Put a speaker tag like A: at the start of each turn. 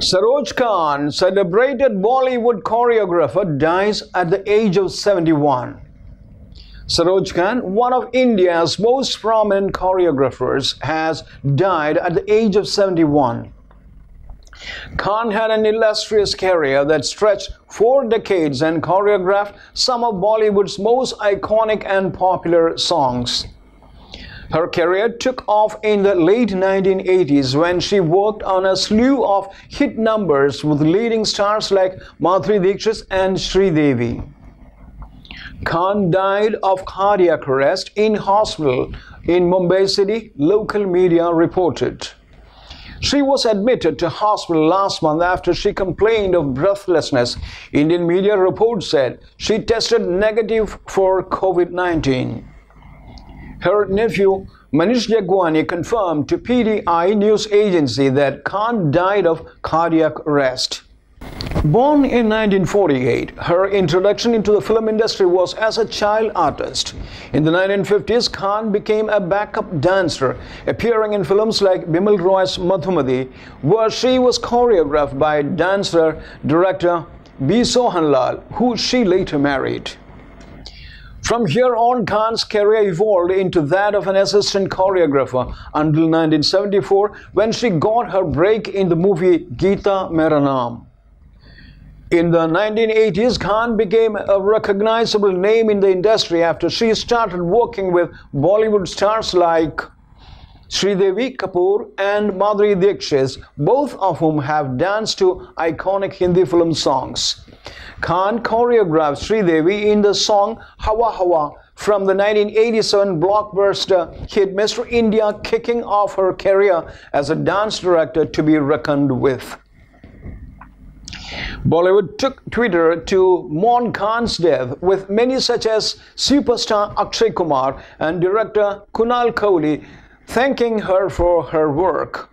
A: Saroj Khan, celebrated Bollywood choreographer, dies at the age of 71. Saroj Khan, one of India's most prominent choreographers, has died at the age of 71. Khan had an illustrious career that stretched four decades and choreographed some of Bollywood's most iconic and popular songs. Her career took off in the late 1980s when she worked on a slew of hit numbers with leading stars like Madhuri Dixit and Sridevi. Khan died of cardiac arrest in hospital in Mumbai city, local media reported. She was admitted to hospital last month after she complained of breathlessness. Indian media reports said she tested negative for COVID-19. Her nephew Manish Jagwani confirmed to PTI news agency that Khan died of cardiac arrest. Born in 1948, her introduction into the film industry was as a child artist. In the 1950s, Khan became a backup dancer, appearing in films like Bimal Roy's Madhumati, where she was choreographed by dancer director B. Sohanlal, who she later married. From here on, Khan's career evolved into that of an assistant choreographer until 1974 when she got her break in the movie Geeta Mera Naam. In the 1980s, Khan became a recognizable name in the industry after she started working with Bollywood stars like Sridevi Kapoor and Madhuri Dixit, both of whom have danced to iconic Hindi film songs. Khan choreographed Sridevi in the song Hawa Hawa from the 1987 blockbuster hit Mr. India, kicking off her career as a dance director to be reckoned with. Bollywood took Twitter to mourn Khan's death, with many such as superstar Akshay Kumar and director Kunal Kohli thanking her for her work.